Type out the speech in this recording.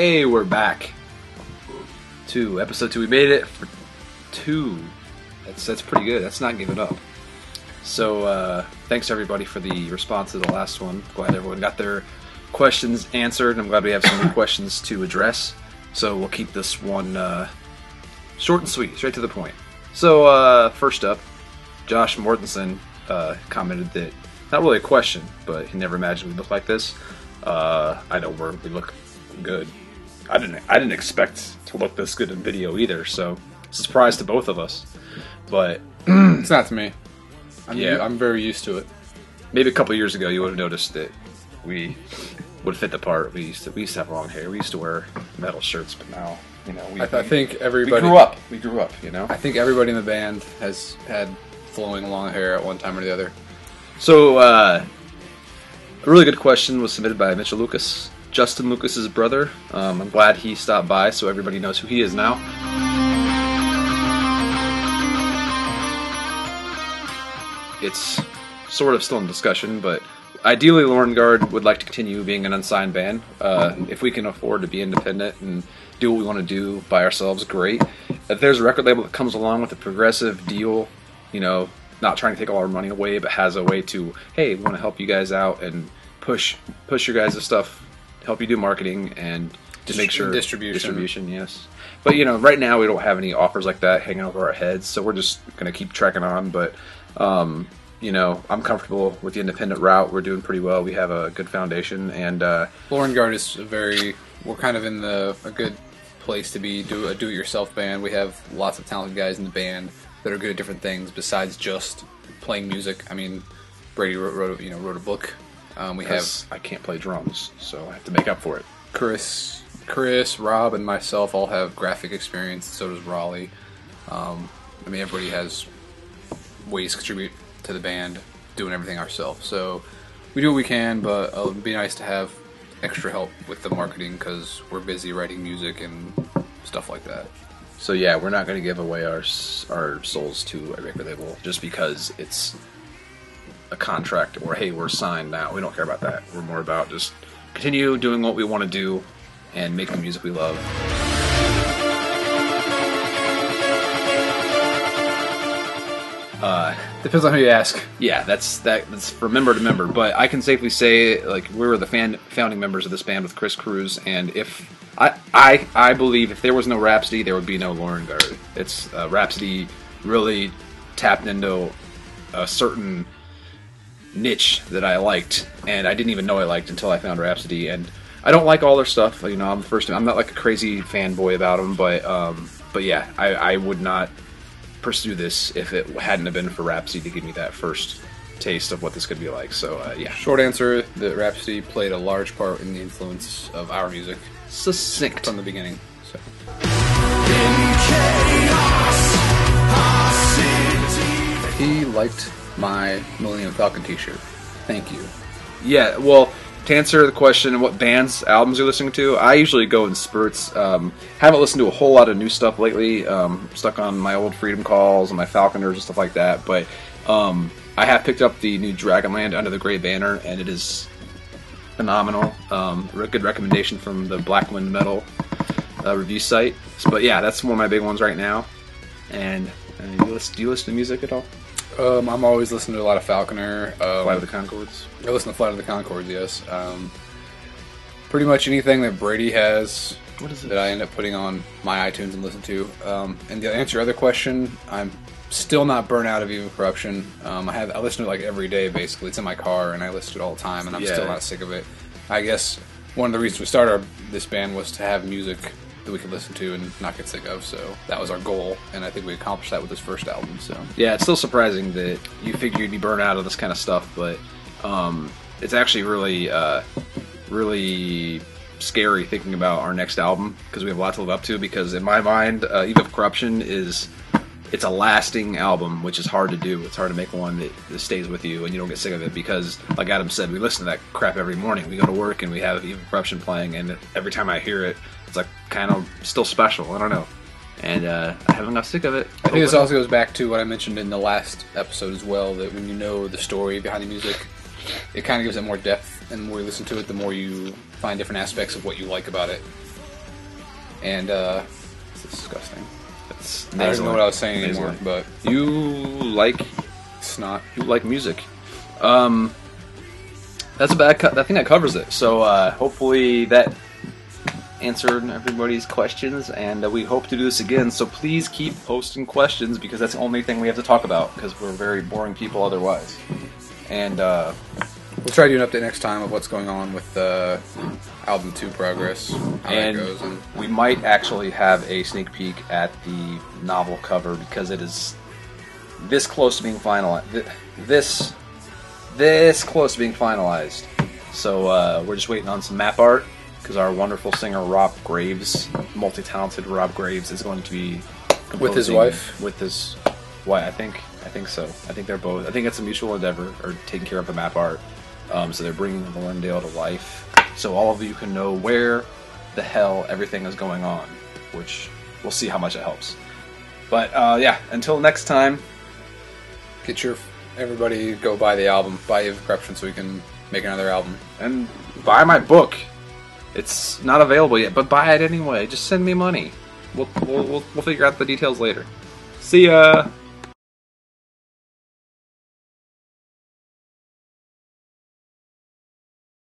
Hey, we're back. Two episode two. We made it for two. That's that's pretty good. That's not giving up. So uh, thanks everybody for the response to the last one. Glad everyone got their questions answered. I'm glad we have some new questions to address. So we'll keep this one uh, short and sweet, straight to the point. So uh, first up, Josh Mortensen uh, commented that not really a question, but he never imagined we'd look like this. Uh, I know we're, we look good. I didn't I didn't expect to look this good in video either, so surprise to both of us. But It's not to me. I'm, Yeah. I'm very used to it. maybe a couple years ago you would have noticed that we would fit the part. We used to we used to have long hair. We used to wear metal shirts, but now you know we, I, th- I think we everybody. grew up. We grew up. You know. I think everybody in the band has had flowing long hair at one time or the other. So, uh, a really good question was submitted by Mitchell Lucas, Justin Lucas's brother. Um, I'm glad he stopped by, so everybody knows who he is now. It's sort of still in discussion, but ideally, Lorenguard would like to continue being an unsigned band. Uh, if we can afford to be independent and do what we want to do by ourselves, great. If there's a record label that comes along with a progressive deal, you know, not trying to take all our money away, but has a way to, hey, we want to help you guys out and push push your guys' stuff, help you do marketing and to make sure distribution. distribution, yes. But you know, right now we don't have any offers like that hanging over our heads, so we're just gonna keep tracking on. But um, you know, I'm comfortable with the independent route. We're doing pretty well. We have a good foundation, and uh, Lorenguard is a very. We're kind of in the a good place to be do a do-it-yourself band. We have lots of talented guys in the band that are good at different things besides just playing music. I mean, Brady wrote, wrote you know wrote a book. Um, we have I can't play drums, so I have to make up for it. Chris, Chris, Rob, and myself all have graphic experience. So does Raleigh. Um, I mean, everybody has ways to contribute to the band, doing everything ourselves. So we do what we can, but uh, it'd be nice to have extra help with the marketing because we're busy writing music and stuff like that. So yeah, we're not going to give away our our souls to a record label just because it's a contract or hey, we're signed now. We don't care about that. We're more about just continue doing what we want to do and make the music we love. Uh, Depends on who you ask. Yeah, that's that, that's from member to member. But I can safely say, like, we were the fan, founding members of this band with Chris Cruz, and if I, I I believe if there was no Rhapsody, there would be no Lorenguard. It's uh, Rhapsody really tapped into a certain niche that I liked, and I didn't even know I liked until I found Rhapsody. And I don't like all their stuff. You know, I'm first. I'm not like a crazy fanboy about them, but um, but yeah, I, I would not pursue this if it hadn't have been for Rhapsody to give me that first taste of what this could be like. So uh, yeah, Short answer: that Rhapsody played a large part in the influence of our music succinct. from the beginning. So. He liked my Millennium Falcon T-shirt. Thank you. Yeah, well, to answer the question, what bands, albums you're listening to, I usually go in spurts. Um, haven't listened to a whole lot of new stuff lately. Um, stuck on my old Freedom Calls and my Falconers and stuff like that. But um, I have picked up the new Dragonland Under the Grey Banner, and it is phenomenal. Um, good recommendation from the Black Wind Metal uh, review site. But yeah, that's one of my big ones right now. And uh, you listen, do you listen to music at all? Um, I'm always listening to a lot of Falconer. Um, Flight of the Conchords. I listen to Flight of the Conchords, yes. Um, pretty much anything that Brady has What is that I end up putting on my iTunes and listen to. Um, and to answer your other question, I'm still not burnt out of Eve of Corruption. Um, I have I listen to it like every day basically. It's in my car and I listen to it all the time, and I'm Yeah. still not sick of it. I guess one of the reasons we started our, this band was to have music that we could listen to and not get sick of. So that was our goal, and I think we accomplished that with this first album. So Yeah, it's still surprising that you figure you'd be burned out of this kind of stuff, but um, it's actually really, uh, really scary thinking about our next album because we have a lot to live up to. Because in my mind, uh, Eve of Corruption is it's a lasting album, which is hard to do. It's hard to make one that, that stays with you and you don't get sick of it. Because, like Adam said, we listen to that crap every morning. We go to work and we have Eve of Corruption playing, and every time I hear it, it's like kind of still special. I don't know. And uh, I haven't got sick of it. I think this also goes back to what I mentioned in the last episode as well. That when you know the story behind the music, it kind of gives it more depth. And the more you listen to it, the more you find different aspects of what you like about it. and uh, it's disgusting. It's I don't know what I was saying anymore, but You like it's not. you like music. Um, that's about. Co- I think that covers it. So uh, hopefully that answered everybody's questions, and uh, we hope to do this again. So please keep posting questions because that's the only thing we have to talk about because we're very boring people otherwise. And uh, We'll try to do an update next time of what's going on with the album two progress, how and that goes, and we might actually have a sneak peek at the novel cover because it is this close to being finalized. This this close to being finalized. So uh, we're just waiting on some map art because our wonderful singer Rob Graves, multi-talented Rob Graves, is going to be With his wife? With his wife, I think. I think so. I think they're both. I think it's a mutual endeavor, or taking care of the map art. Um, so they're bringing Valendale to life, so all of you can know where the hell everything is going on, which we'll see how much it helps. But uh, yeah, until next time, get your everybody go buy the album, buy Eve Corruption, so we can make another album. and buy my book. It's not available yet, but buy it anyway. Just send me money. We'll, we'll, we'll, figure out the details later. See ya!